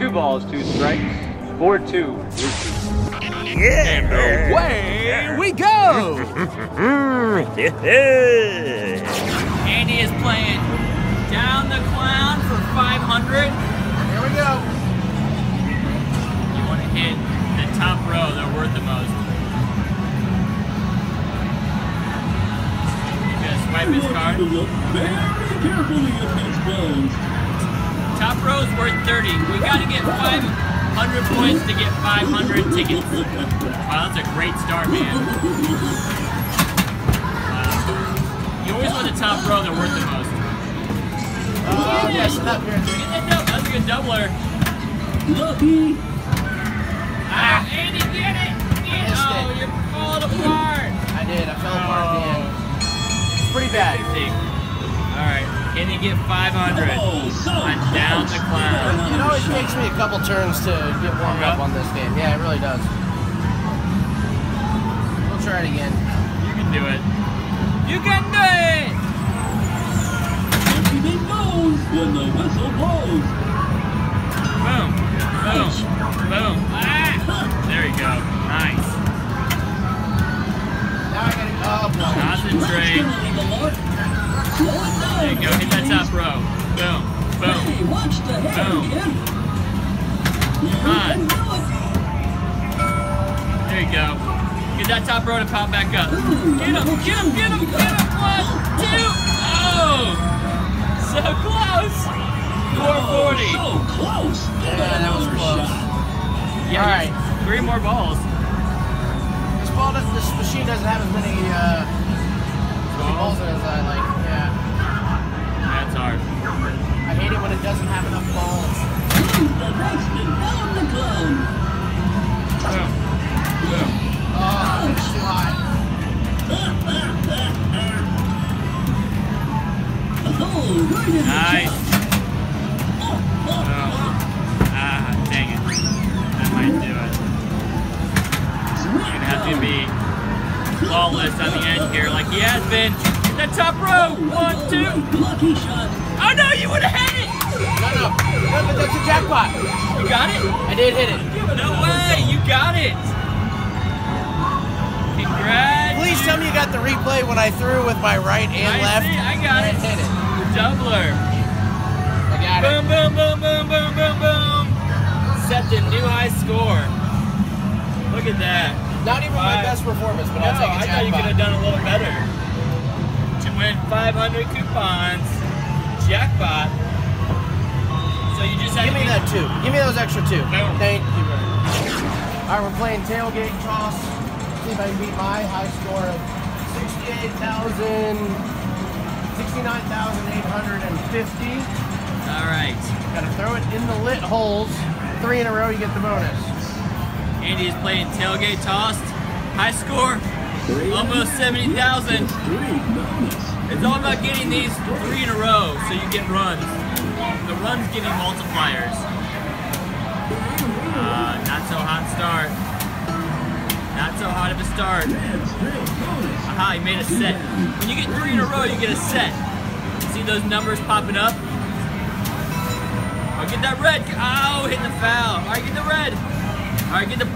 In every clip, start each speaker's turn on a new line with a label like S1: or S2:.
S1: Two balls, two strikes. Four two.
S2: And away we go!
S3: Andy is playing down the clown for 500.
S4: Here we go.
S3: You want to hit the top row, they're worth the most. He's gonna swipe his card.
S5: carefully at his bones.
S3: Top row is worth 30. We gotta get 500 points to get 500 tickets. Wow, that's a great start, man. Wow. You always want the top row, they're worth the most.
S4: Uh, yes, up here.
S3: Get that That's a good doubler. Ah, Andy, get it! Get it! Oh, you're falling apart.
S4: I did. I fell apart at the end. It's pretty bad.
S3: 50. All right, can you get 500
S5: Oh, so
S3: on down the clown?
S4: It always takes me a couple turns to get warmed up on this game. Yeah, it really does. We'll try it again.
S3: You can do it. You can do it!
S5: Everything goes when the whistle blows.
S3: Boom, boom, boom. Ah! There you go. Nice.
S4: Now I gotta. Oh.
S3: Concentrate.
S5: Leave a mark. Slow it down.
S3: There you go. Hit that top row. Boom, boom.
S5: Hey, watch the head,
S3: Boom.
S5: kid.
S3: Come on.
S5: can do it.
S3: There you go. Get that top row to pop back up. Get him, get him, get him, get him. One, two. Oh! So close. 440.
S5: So close.
S4: Yeah, that was close.
S3: Yeah,
S4: All right.
S3: Three more balls.
S4: This ball does, this machine doesn't have as many uh, balls as I like. Doesn't have enough balls.
S5: The next the.
S3: Boom. Boom.
S4: Oh.
S5: Oh, right the
S3: Nice. Ah, dang it. That might do it. You're gonna have to be flawless on the end here, like he has been. That top row. One, two.
S5: Lucky shot.
S3: Oh no, you would have hit it.
S4: No, no. No, but that's a jackpot.
S3: You got it?
S4: I did hit it.
S3: No way, you got it. Congrats.
S4: Please tell me you got the replay when I threw with my right and
S3: I
S4: left.
S3: see, I got it.
S4: and hit it.
S3: Doubler.
S4: I got it.
S3: Boom, boom, boom, boom, boom, boom, boom. Set the new high score. Look at that.
S4: Not even my best performance, but
S3: No,
S4: I'll take a
S3: I thought you could have done a little better. To win 500 coupons, jackpot. So you just
S4: Give
S3: to
S4: me that two. Give me those extra two.
S3: No.
S4: Thank you very much. All right, we're playing tailgate toss. See if I can beat my high score of 68,000, 69,850.
S3: All right.
S4: Got to throw it in the lit holes. Three in a row, you get the bonus.
S3: Andy is playing tailgate toss. High score, almost 70,000. It's all about getting these three in a row so you get runs. The runs you multipliers. Uh, not so hot start. Not so hot of a start. Aha, he made a set. When you get three in a row, you get a set. See those numbers popping up? Oh, get that red. Oh, hitting the foul. All right, get the red. All right, get the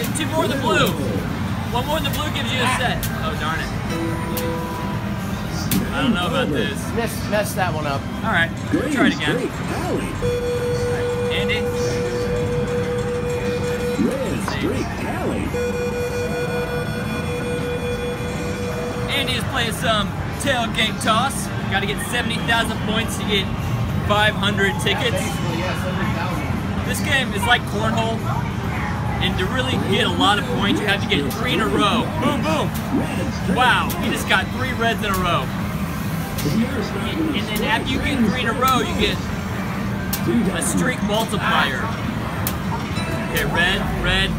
S3: get two more of the blue. One more of the blue gives you a set. Oh, darn it. I don't know about this.
S4: Miss, messed that one up.
S3: All right, we'll try it again. Great Andy,
S5: Red straight alley.
S3: Andy is playing some tailgate toss. Got to get 70,000 points to get 500 tickets.
S4: Basically, yeah, 70,000.
S3: This game is like cornhole, and to really get a lot of points, you have to get three in a row. Boom, boom. Wow, he just got three reds in a row. And then after you get three in a row, you get a streak multiplier. Okay, red, red.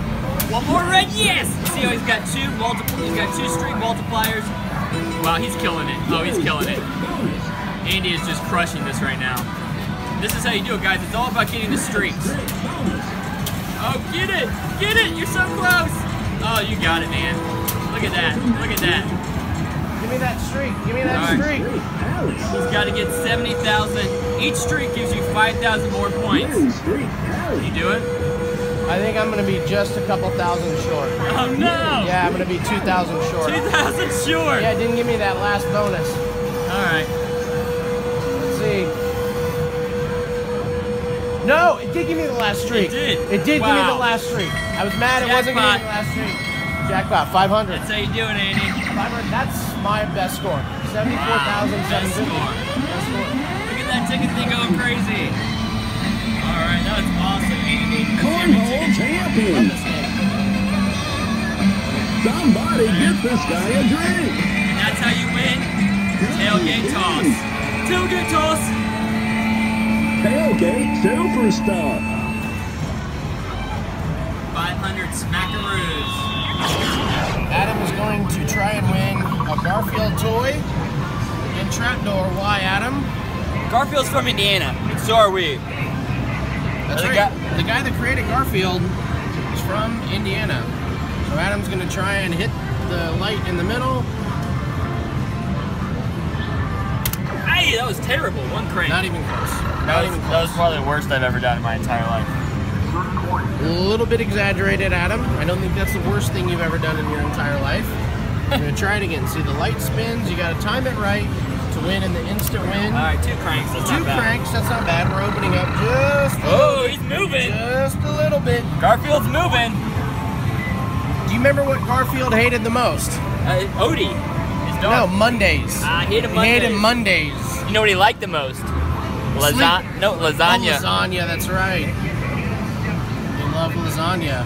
S3: One more red, yes! See how he's got two multiple he's got two streak multipliers. Wow, he's killing it. Oh, he's killing it. Andy is just crushing this right now. This is how you do it, guys. It's all about getting the streaks. Get it! You're so close! Oh, you got it, man. Look at that. Look at that.
S4: Give me that streak. Give me that
S3: All right.
S4: streak.
S5: Streak.
S3: He's got to get 70,000. Each streak gives you 5,000 more points.
S5: Win streak
S3: You do it?
S4: I think I'm gonna be just a couple thousand short.
S3: Oh no!
S4: Yeah, I'm gonna be 2,000 short.
S3: 2,000 short.
S4: Yeah, it didn't give me that last bonus.
S3: All right.
S4: Let's see. No, it did give me the last streak.
S3: It did?
S4: It did give me the last streak. I was mad it wasn't giving me
S3: Jackpot.
S4: the last streak. Jackpot, 500.
S3: That's how you doing, Andy.
S4: 500. That's my best score.
S3: Wow,
S4: 74,750.
S3: best score.
S4: Best score.
S3: Look at that ticket thing going crazy. All right, that's awesome, Andy.
S5: Cornhole champion. Somebody get this guy a drink.
S3: And that's how you win. Tailgate toss. Tailgate toss.
S5: Tailgate superstar.
S3: 500 smackaroos.
S4: Adam is going to try and win a Garfield toy and trapdoor. Why, Adam?
S3: Garfield's from Indiana. So are we.
S4: That's
S3: The
S4: right.
S3: guy-
S4: the guy that created Garfield is from Indiana. So Adam's going to try and hit the light in the middle.
S3: Hey, that was terrible. One crank.
S4: Not even close. Not
S3: that, was,
S4: even
S3: that was probably the worst I've ever done in my entire life.
S4: A little bit exaggerated, Adam. I don't think that's the worst thing you've ever done in your entire life. I'm going to try it again. See, the light spins. You got to time it right to win in the instant win.
S3: All right, two cranks. That's
S4: Two
S3: not bad.
S4: cranks. That's not bad. We're opening up just a
S3: Oh,
S4: little
S3: he's moving.
S4: Just a little bit.
S3: Garfield's moving.
S4: Do you remember what Garfield hated the most?
S3: Uh, Odie. His
S4: No. Mondays.
S3: I hated
S4: He hated
S3: Mondays.
S4: Mondays.
S3: You know what he liked the most? Lasagna. No, lasagna.
S4: Oh, lasagna, that's right. They love lasagna.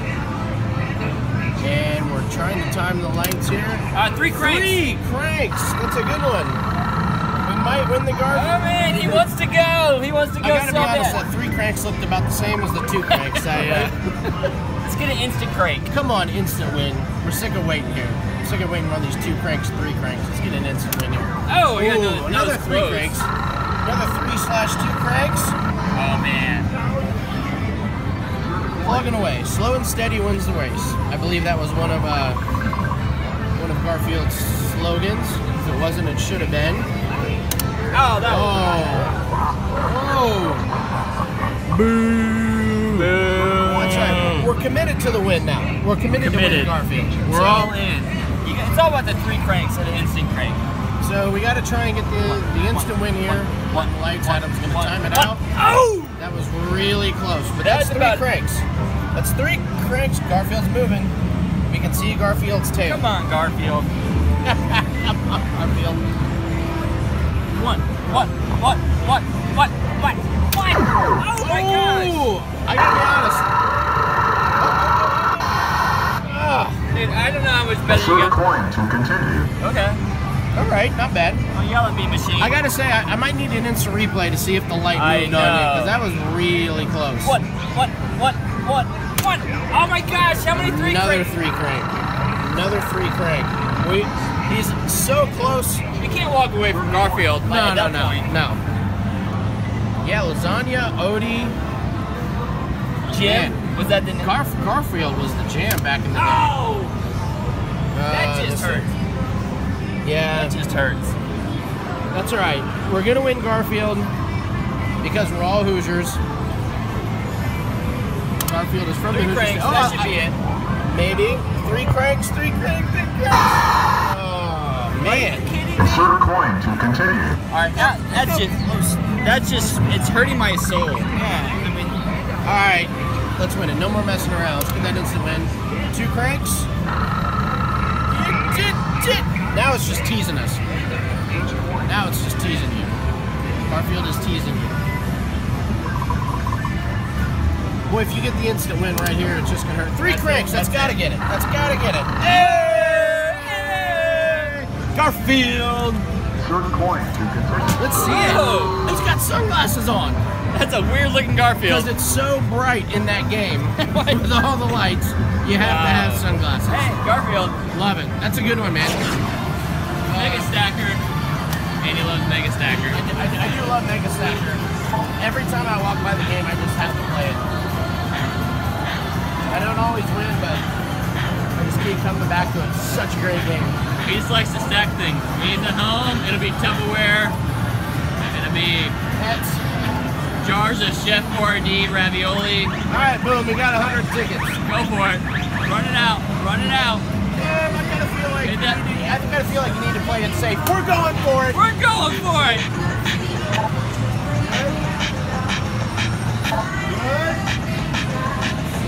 S4: And we're trying to time the lights here.
S3: Uh, three cranks.
S4: Three cranks. That's a good one. We might win the
S3: garden.
S4: Oh
S3: man, he wants to go. He wants to go.
S4: I gotta
S3: so
S4: be honest,
S3: bad.
S4: that three cranks looked about the same as the two cranks. I, uh,
S3: Let's get an instant crank.
S4: come on, instant win. We're sick of waiting here. We're sick of waiting on these two cranks, three cranks. Let's get an instant win here.
S3: Oh,
S4: Ooh,
S3: another,
S4: another three
S3: close.
S4: cranks. Another three slash two cranks.
S3: Oh man.
S4: Plugging away. Slow and steady wins the race. I believe that was one of uh, one of Garfield's slogans. If it wasn't, it should have been.
S3: Oh, that
S4: Oh. Oh. Boo. That's right. We're committed to the win now. We're committed,
S3: Committed.
S4: to winning Garfield.
S3: We're
S4: So-
S3: all in. It's all about the three cranks and the instant crank.
S4: So we got to try and get the, the instant win here.
S3: One,
S4: One lights.
S3: one,
S4: Adam's going to time it
S3: one.
S4: out.
S3: Oh!
S4: That was really close, but
S3: That's
S4: that's, three
S3: about-
S4: cranks. That's three cranks. Garfield's moving. We can see Garfield's tail.
S3: Come on, Garfield.
S4: Garfield.
S3: One, what, what, what, what, what, what? Oh my gosh!
S4: I gotta be honest. Ah,
S3: Dude, I don't know how much better you
S6: Insert
S3: got.
S6: coin to continue.
S3: Okay.
S4: all right, not bad.
S3: Oh, yell at me, machine.
S4: I gotta say, I, I might need an instant replay to see if the light
S3: I
S4: moved on you, because that was really close.
S3: What, what, what, what, what? Oh my gosh, how many three
S4: Another
S3: cranks?
S4: three crank. Another three crank. We, he's so close.
S3: You can't walk away from Garfield
S4: No,
S3: at
S4: no, no,
S3: point.
S4: no. Yeah, lasagna, Odie,
S3: Jim, was that the...
S4: Garf- Garfield was the jam back in the day.
S3: Oh!
S4: Uh,
S3: That just
S4: this-
S3: hurts.
S4: Yeah,
S3: That just hurts.
S4: That's all right. We're gonna win Garfield because we're all Hoosiers. Garfield is from
S3: Three
S4: the Hoosiers.
S3: cranks,
S4: Oh,
S3: that should
S4: I-
S3: be it.
S4: Maybe three cranks, three cranks, three cranks. Oh man!
S6: Insert coin to continue.
S3: Alright, that, that's just... That's just... It's hurting my soul.
S4: Yeah, I mean, all right. Let's win it. No more messing around. Let's get that instant win. Two cranks. Now it's just teasing us. Now it's just teasing you. Garfield is teasing you. Boy, if you get the instant win right here, it's just gonna hurt. Three
S3: That's it,
S4: cranks. That's
S3: that's
S4: gotta get it. That's gotta get it. Hey! Garfield.
S6: Insert coin to continue.
S4: Let's see it.
S3: Whoa.
S4: He's got sunglasses on.
S3: That's a weird looking Garfield.
S4: Because it's so bright in that game with all the lights, you have to have sunglasses.
S3: Hey, Garfield.
S4: Love it. That's a good one, man.
S3: Mega Stacker. Andy loves Mega Stacker.
S4: I, I, I do love Mega Stacker. Every time I walk by the game, I just have to play it. I don't always win, but I just keep coming back to it. It's such a great game.
S3: He just likes to stack things. When he's at home, it'll be Tupperware. It'll be
S4: Pets.
S3: Jars of Chef Boyardee ravioli.
S4: All right, boom. We got 100 tickets.
S3: Go for it. Run it out. Run it out.
S4: Yeah, I kind of feel like
S3: Is
S4: you
S3: that-
S4: need to- I kind of feel like you need to play it safe. We're going for it.
S3: We're going for it.
S4: Good.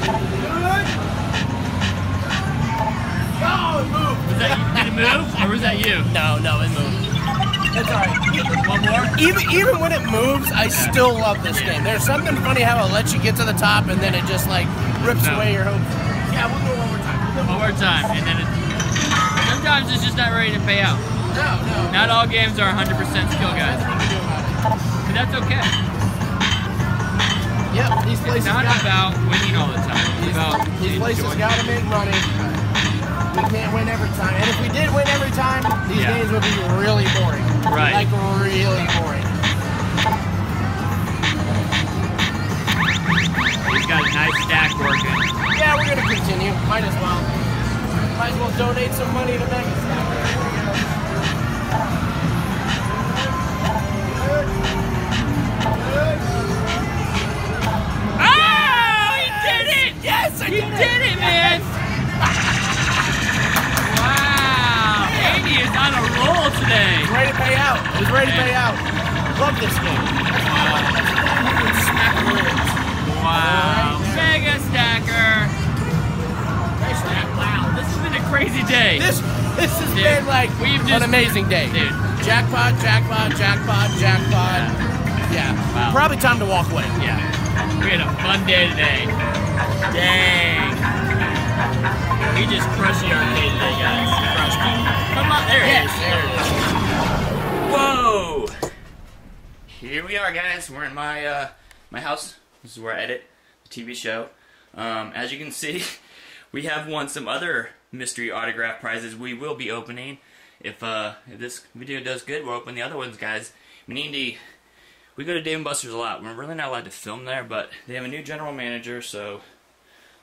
S4: Good. Oh, it moved.
S3: Was that, did it move or was that you?
S4: No, no, it moved. That's all right.
S3: One more?
S4: Even even when it moves, I still love this game. There's something funny how it lets you get to the top and then it just like rips
S3: No.
S4: away your hopes. Yeah, we'll go one more time. We'll
S3: One more time. And then it, sometimes it's just not ready to pay out.
S4: No, no.
S3: Not all games are 100% skill, guys.
S4: Nothing you can do about it.
S3: But that's okay.
S4: Yep, these
S3: It's
S4: places
S3: not
S4: got
S3: about winning all the time. It's about
S4: these places
S3: enjoying.
S4: got to make money. We can't win every time, and if we did win every time, these
S3: Yeah.
S4: games would be really boring.
S3: Right.
S4: Like really boring.
S3: He's got a nice stack working.
S4: Yeah, we're gonna continue. Might as well. Might as well donate some money to Mega Stacker. Good. Good.
S3: Oh, he did it!
S4: Yes, I
S3: He
S4: did
S3: did it, man! Wow! Is on a roll today.
S4: He's ready to pay out. He's ready to pay out. Love this game. That's why that's why he would smack lids.
S3: Wow. Mega stacker. Wow, this has been a crazy day.
S4: This this has
S3: Dude,
S4: been like
S3: we've just, an
S4: amazing day.
S3: Dude.
S4: Jackpot, jackpot, jackpot, jackpot. Yeah.
S3: Wow.
S4: Probably time to walk away.
S3: Yeah. We had a fun day today. Dang. We just crushed the arcade today, guys. There it is.
S4: there it is.
S7: Whoa! Here we are, guys. We're in my uh, my house. This is where I edit the TV show. Um, as you can see, we have won some other mystery autograph prizes. We will be opening if uh, if this video does good. We'll open the other ones, guys. Meaning, we go to Dave and Buster's a lot. We're really not allowed to film there, but they have a new general manager, so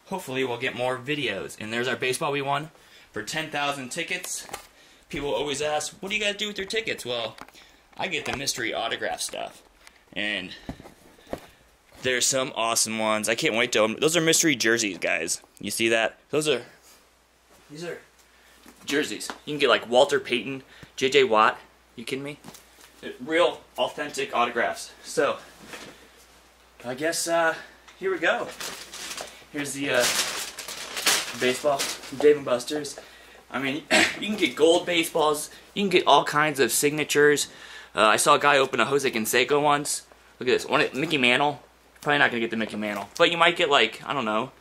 S7: hopefully we'll get more videos. And there's our baseball we won for 10,000 tickets. People always ask, what do you guys do with your tickets? Well, I get the mystery autograph stuff. And there's some awesome ones. I can't wait to Those are mystery jerseys, guys. You see that? Those are these are jerseys. You can get like Walter Payton, JJ Watt. You kidding me? Real authentic autographs. So, I guess uh here we go. Here's the uh baseball Dave and Buster's. I mean, you can get gold baseballs. You can get all kinds of signatures. Uh, I saw a guy open a Jose Canseco once. Look at this. One Mickey Mantle. Probably not gonna get the Mickey Mantle, but you might get like I don't know,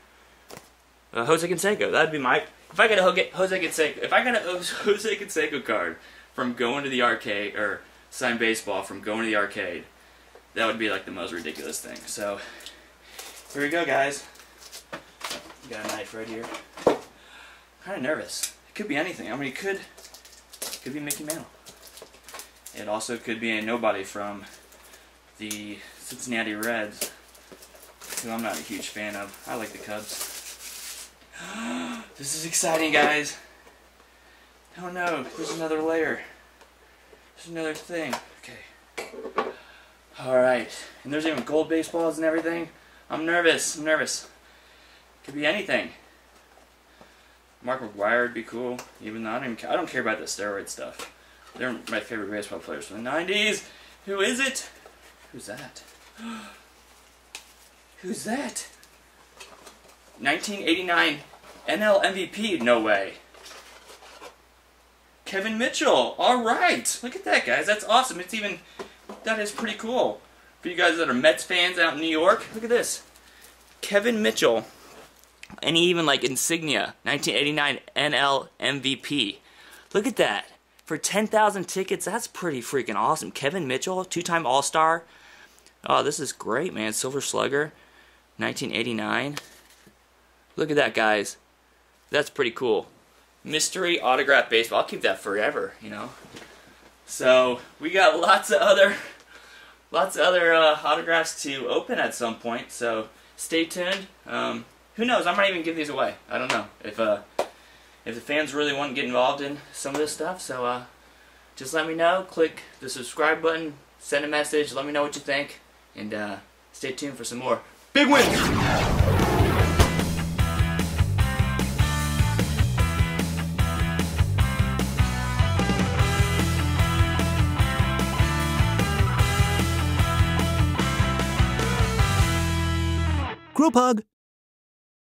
S7: a Jose Canseco. That'd be my. If I got a Jose Canseco, if I got a Jose Canseco card from going to the arcade or signed baseball from going to the arcade, that would be like the most ridiculous thing. So here we go, guys. Got a knife right here. Kind of nervous. Could be anything. I mean, it could could be Mickey Mantle. It also could be a nobody from the Cincinnati Reds, who I'm not a huge fan of. I like the Cubs. this is exciting, guys. Oh no, there's another layer. There's another thing. Okay. Alright. And there's even gold baseballs and everything. I'm nervous. I'm nervous. Could be anything. Mark McGwire would be cool, even though I don't, even, I don't care about the steroid stuff. They're my favorite baseball players from the 90s. Who is it? Who's that? Who's that? 1989 NL MVP? No way. Kevin Mitchell. All right. Look at that, guys. That's awesome. It's even that is pretty cool. For you guys that are Mets fans out in New York, look at this. Kevin Mitchell. And even like insignia, 1989 NL MVP. Look at that. For 10,000 tickets, that's pretty freaking awesome. Kevin Mitchell, two-time All-Star. Oh, this is great, man. Silver Slugger, 1989. Look at that, guys. That's pretty cool. Mystery autograph baseball. I'll keep that forever, you know. So we got lots of other, lots of other uh, autographs to open at some point. So stay tuned. Um, who knows? I might even give these away. I don't know if uh, if the fans really want to get involved in some of this stuff. So uh, just let me know. Click the subscribe button, send a message, let me know what you think, and uh, stay tuned for some more big wins.
S2: Group.